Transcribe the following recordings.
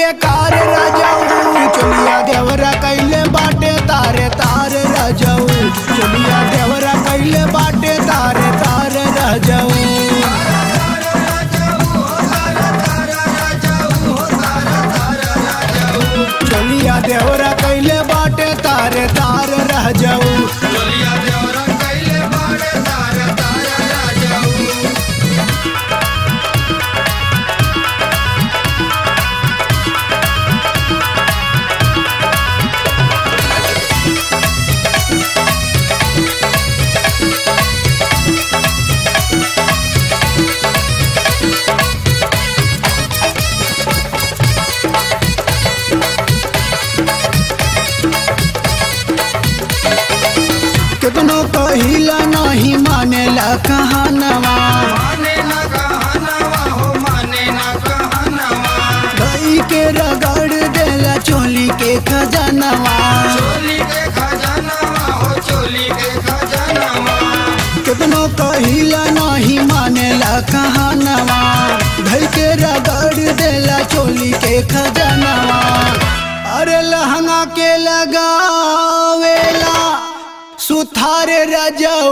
बेकार राजाऊ चलिया देवरा कैले बाटे, तारे तार राजाऊ चलिया देवरा कैले बाटे, तारे तार राजाऊ चलिया देवरा खजानवा। चोली के खजानवा हो चोली के खजानवा। कितनो कहिला नहीं मानेला कहानवा। गई के रगड़ देला चोली के खजानवा। अरे लहंगा के लगावेला सुथारे रजऊ।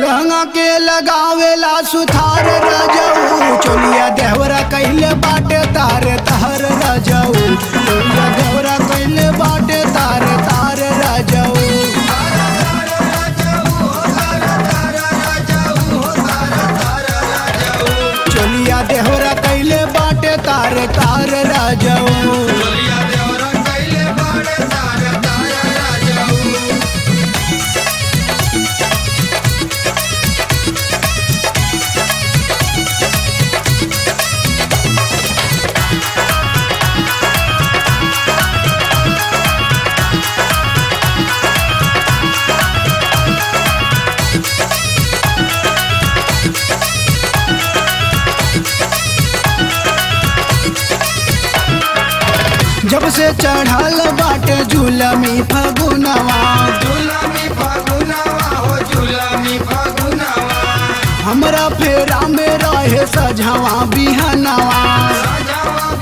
लहंगा के लगावेला सुथार रजऊ। चोलिया देवरा कहले बाटे तारे तार रजऊ। जब से चढ़ल बाटे झूलमी फगुनवा। झूलामी फागुनवा हो झूलामी फागुनवा हमरा फेरा में रहे सजावा बिहनवा। सजावा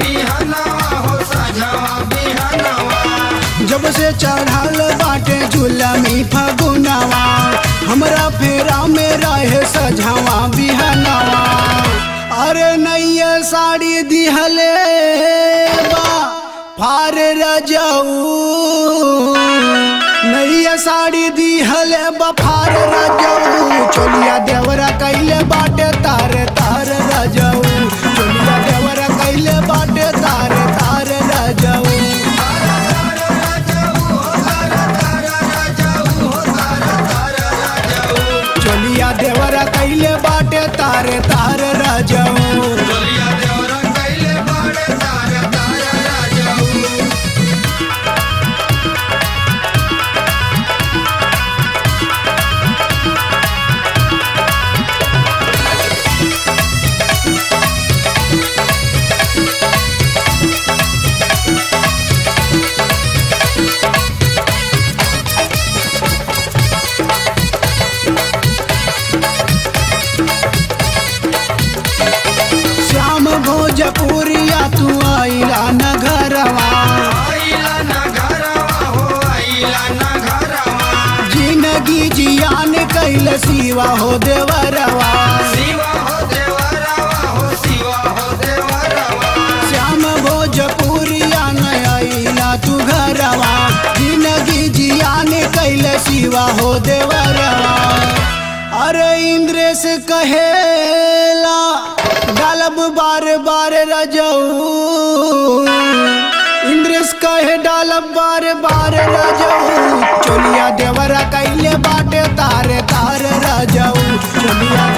जब से चढ़ल बाटे झूलमी फगुनवा। हमरा फेरा में रहे सझवा बिहनवा। अरे नैया साड़ी दिहले बा। फार रजऊ। नैया साड़ी दी हले बफार रजऊ। चोलिया देवरा कैले बाटे तारे, तार रजऊ। हो शिवा हो देवरवा शिवा हो श्याम भोजपुरिया तू घरवा। ज़िंदगी कैल सिवा हो देवरवा। अरे इंद्रेश कहेला गलब बार बार रजऊ। इंद्रेश कहे डालब बार बार रजऊ। चोलिया देवरा रजऊ